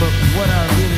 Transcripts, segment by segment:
But what I really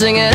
singing.